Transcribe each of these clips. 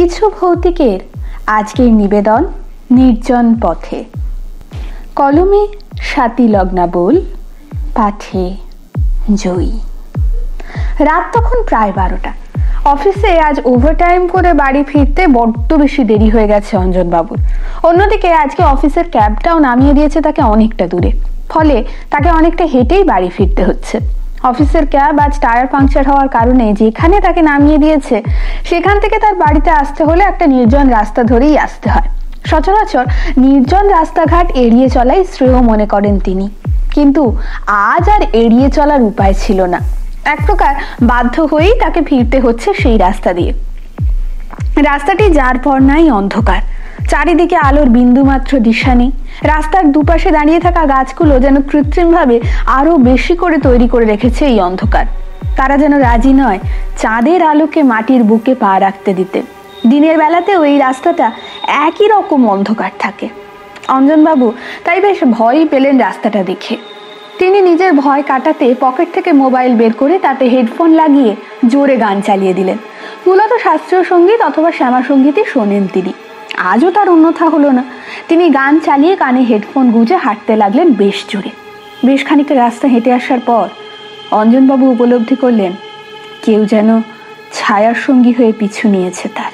কিছু ভৌতিকের আজকের নিবেদন নির্জন পথে। কলমে সাতি লগ্না বল পাঠে জয়ী। রাত তখন প্রায় বারোটা। অফিসে আজ ওভারটাইম করে বাড়ি ফিরতে বড্ড বেশি দেরি হয়ে গেছে অঞ্জনবাবুর। অন্যদিকে আজকে অফিসের ক্যাবটাও নামিয়ে দিয়েছে তাকে অনেকটা দূরে। ফলে তাকে অনেকটা হেঁটেই বাড়ি ফিরতে হচ্ছে। অফিসের ক্যাব আজ টায়ার পাংচার হওয়ার কারণে যেখানে তাকে নামিয়ে দিয়েছে, সেখান থেকে তার বাড়িতে আসতে হলে একটা নির্জন রাস্তা ধরেই আসতে হয়। সচরাচর নির্জন রাস্তাঘাট এড়িয়ে চলাই শ্রেয় মনে করেন তিনি। কিন্তু আজ আর এড়িয়ে চলার উপায় ছিল না। এক প্রকার বাধ্য হয়েই তাকে ফিরতে হচ্ছে সেই রাস্তা দিয়ে। রাস্তাটি যার পর নাই অন্ধকার। চারিদিকে আলোর বিন্দুমাত্র দিশা নেই। রাস্তার দুপাশে দাঁড়িয়ে থাকা গাছগুলো যেন কৃত্রিমভাবে আরও বেশি করে তৈরি করে রেখেছে এই অন্ধকার। তারা যেন রাজি নয় চাঁদের আলোকে মাটির বুকে পা রাখতে দিতে। দিনের বেলাতেও এই রাস্তাটা একই রকম অন্ধকার থাকে। অঞ্জনবাবু, তাই বেশ ভয়ই পেলেন রাস্তাটা দেখে। তিনি নিজের ভয় কাটাতে পকেট থেকে মোবাইল বের করে তাতে হেডফোন লাগিয়ে জোরে গান চালিয়ে দিলেন। মূলত শাস্ত্রীয় সংগীত অথবা শ্যামা সঙ্গীতই শোনেন তিনি। আজও তার অন্যথা হলো না। তিনি গান চালিয়ে কানে হেডফোন গুঁজে হাঁটতে লাগলেন বেশ জোরে। বেশ খানিকটা রাস্তা হেঁটে আসার পর অঞ্জনবাবু উপলব্ধি করলেন, কেউ যেন ছায়ার সঙ্গী হয়ে পিছু নিয়েছে তার।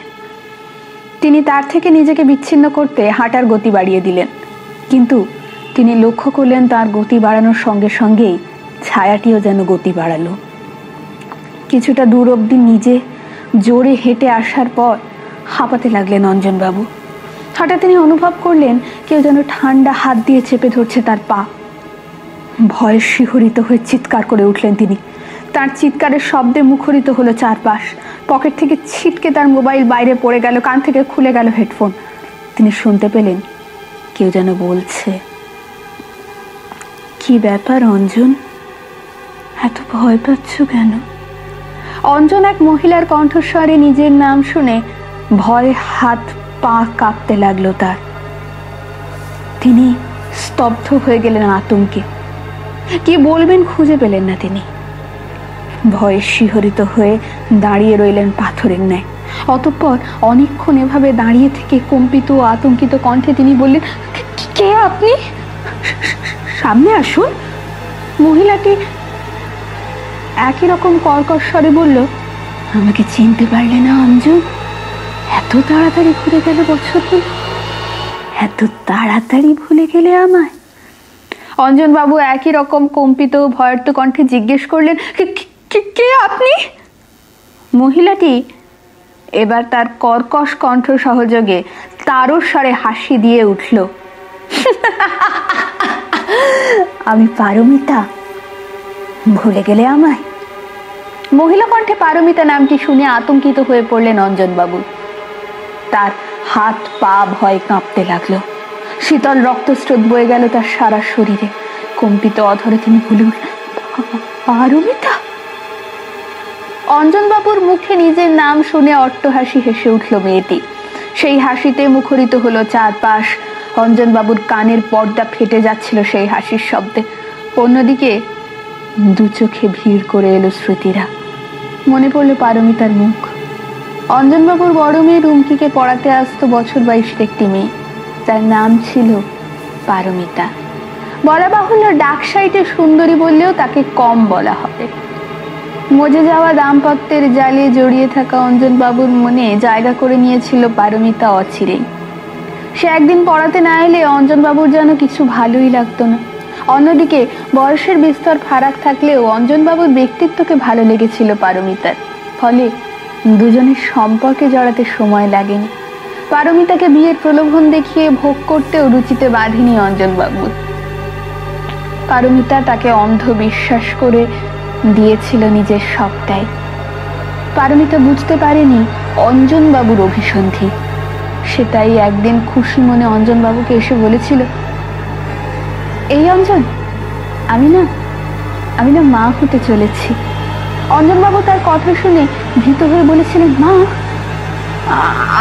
তিনি তার থেকে নিজেকে বিচ্ছিন্ন করতে হাঁটার গতি বাড়িয়ে দিলেন। কিন্তু তিনি লক্ষ্য করলেন তার গতি বাড়ানোর সঙ্গে সঙ্গেই ছায়াটিও যেন গতি বাড়ালো। কিছুটা দূর অবধি নিজে জোরে হেঁটে আসার পর হাঁপাতে লাগলেন অঞ্জনবাবু। হঠাৎ তিনি অনুভব করলেন কেউ যেন ঠান্ডা হাত দিয়ে চেপে ধরছে তার পা। ভয়ে শিহরিত হয়ে চিৎকার করে উঠলেন তিনি। তার চিৎকারের শব্দে মুখরিত হলো চারপাশ। পকেট থেকে ছিটকে তার মোবাইল বাইরে পড়ে গেল, কান থেকে খুলে গেল হেডফোন। তিনি শুনতে পেলেন, কেউ যেন বলছে, কি ব্যাপার অঞ্জন? এত ভয় পাচ্ছ কেন? অঞ্জন এক মহিলার কণ্ঠস্বরে নিজের নাম শুনে ভয়ে হাত পা কাঁপতে লাগল তার। তিনি স্তব্ধ হয়ে গেলেন আতঙ্কে। কি বলবেন খুঁজে পেলেন না তিনি। ভয়ে শিহরিত হয়ে দাঁড়িয়ে রইলেন পাথরের ন্যায়। অতঃপর অনেকক্ষণ এভাবে দাঁড়িয়ে থেকে কম্পিত ও আতঙ্কিত কণ্ঠে তিনি বললেন, কে আপনি? সামনে আসুন। মহিলাটি একই রকম কর্কশ স্বরে বলল, আমাকে চিনতে পারলে না অঞ্জন এত তাড়াতাড়ি ঘুরে গেলে বছরগুলো এত তাড়াতাড়ি ভুলে গেলে আমায়? অঞ্জনবাবু একই রকম কম্পিত ভয়ার্থ কণ্ঠে জিজ্ঞেস করলেন, কে আপনি? মহিলাটি এবার তার কর্কশ কণ্ঠ সহযোগে তারও স্বরে হাসি দিয়ে উঠল, আমি পারমিতা, ভুলে গেলে আমায়? মহিলা কণ্ঠে পারমিতা নামটি শুনে আতঙ্কিত হয়ে পড়লেন অঞ্জনবাবু। তার হাত পা ভয় কাঁপতে লাগল। শীতল রক্তস্রোত বয়ে গেল তার সারা শরীরে। কম্পিত অধরে তিনি ভুলে উঠলেন, পারমিতা? অঞ্জনবাবুর মুখে নিজের নাম শুনে অট্টহাসি হেসে উঠল মেয়েটি। সেই হাসিতে মুখরিত হলো চারপাশ। অঞ্জনবাবুর কানের পর্দা ফেটে যাচ্ছিল সেই হাসির শব্দে। অন্যদিকে দু চোখে ভিড় করে এলো শ্রুতিরা মনে পড়ল পারমিতার মুখ। অঞ্জনবাবুর বড় মেয়ে রুমকিকে পড়াতে আসতো বছর বাইশের একটি মেয়ে। যার নাম ছিল পারমিতা। বলা বাহুল্য ডাক সাইটে সুন্দরী বললেও তাকে কম বলা হবে। মজে যাওয়া দাম্পত্যের জালে জড়িয়ে থাকা অঞ্জনবাবুর মনে জায়গা করে নিয়েছিল পারমিতা অচিরেই। সে একদিন পড়াতে না এলে অঞ্জনবাবুর যেন কিছু ভালোই লাগতো না। অন্যদিকে বয়সের বিস্তর ফারাক থাকলেও অঞ্জনবাবুর ব্যক্তিত্বকে ভালো লেগেছিল পারমিতার। ফলে দুজনের সম্পর্কে জড়াতে সময় লাগেনি। পারমিতাকে বিয়ের প্রলোভন দেখিয়ে ভোগ করতেও রুচিতে বাঁধেনি অঞ্জনবাবুর পারমিতা তাকে অন্ধ বিশ্বাস করে দিয়েছিল নিজের সবটাই। পারমিতা বুঝতে পারেনি অঞ্জনবাবুর অভিসন্ধি। সে তাই একদিন খুশি মনে অঞ্জনবাবুকে এসে বলেছিল, এই অঞ্জন, আমি না আমি না মা হতে চলেছি। অঞ্জনবাবু তার কথা শুনে ভীত হয়ে বলেছিলেন মা,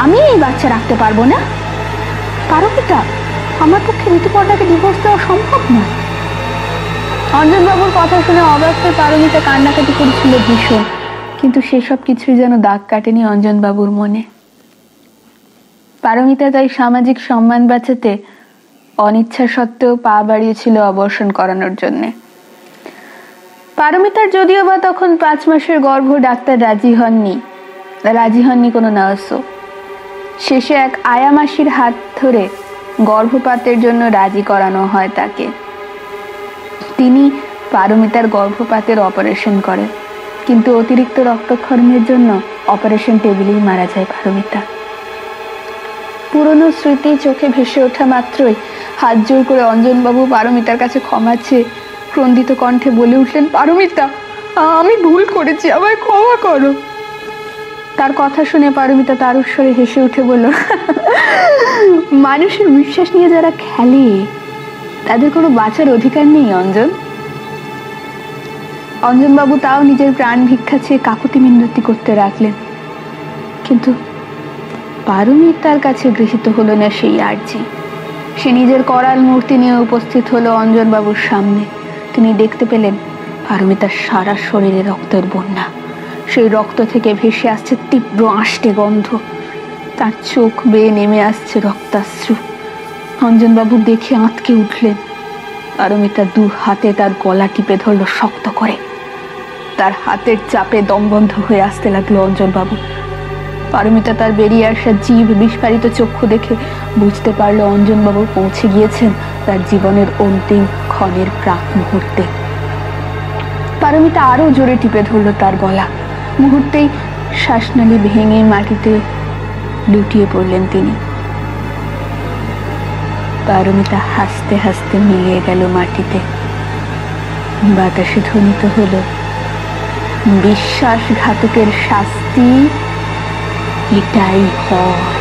আমি এই বাচ্চা রাখতে পারব না। পারো পিতা আমার পক্ষে ঋতুপর্ণাকে ডিভোর্স দেওয়া সম্ভব নয়। অঞ্জনবাবুর কথা শুনে হয়ে পারমিতা কান্নাকাটি করেছিল ভীষণ, কিন্তু সেসব কিছুই যেন দাগ কাটেনি অঞ্জনবাবুর মনে। পারমিতা তাই সামাজিক সম্মান বাঁচাতে অনিচ্ছা সত্ত্বেও পা বাড়িয়েছিল অবসান করানোর জন্যে। পারমিতার যদিও বা তখন পাঁচ মাসের গর্ভ ডাক্তার রাজি হননি। রাজি হননি কোনো নার্সও। শেষে এক আয়ামাসির হাত ধরে গর্ভপাতের জন্য রাজি করানো হয় তাকে। তিনি পারমিতার গর্ভপাতের অপারেশন করেন। কিন্তু অতিরিক্ত রক্তক্ষরণের জন্য অপারেশন টেবিলেই মারা যায় পারমিতা। পুরনো স্মৃতি চোখে ভেসে ওঠা মাত্রই হাত জোর করে অঞ্জনবাবু পারমিতার কাছে ক্ষমা চেয়ে ক্রন্দিত কণ্ঠে বলে উঠলেন, পারমিতা, আমি ভুল করেছি, আমায় ক্ষমা করো। তার কথা শুনে পারমিতা তার উৎসরে হেসে উঠে বলল, মানুষের বিশ্বাস নিয়ে যারা খেলে, তাদের কোনো বাঁচার অধিকার নেই, অঞ্জন। অঞ্জনবাবু তাও নিজের প্রাণ ভিক্ষা চেয়ে কাকুতি মিনতি করতে রাখলেন। কিন্তু পারমিতার কাছে গৃহীত হলো না সেই আর্জি। সে নিজের করাল মূর্তি নিয়ে উপস্থিত হলো অঞ্জনবাবুর সামনে। তিনি দেখতে পেলেন পারমিতার সারা শরীরে রক্তের বন্যা। সেই রক্ত থেকে ভেসে আসছে তীব্র আষ্টে গন্ধ। তার চোখ বেয়ে নেমে আসছে রক্তাশ্রু। অঞ্জনবাবু দেখে আঁতকে উঠলেন। পারমিতা দু হাতে তার গলা টিপে ধরল, শক্ত করে। তার হাতের চাপে দমবন্ধ হয়ে আসতে লাগল অঞ্জনবাবু। পারমিতা তার বেরিয়ে আসা জীব বিস্ফারিত চক্ষু দেখে বুঝতে পারল অঞ্জনবাবু পৌঁছে গিয়েছেন তার জীবনের অন্তিম ক্ষণের প্রাক মুহূর্তে। পারমিতা আরও জোরে টিপে ধরলো তার গলা। মুহূর্তেই শ্বাসনালী ভেঙে মাটিতে লুটিয়ে পড়লেন তিনি। পারমিতা হাসতে হাসতে মিলিয়ে গেল মাটিতে। বাতাসে ধ্বনিত হলো, বিশ্বাসঘাতকের শাস্তি এটাই হয়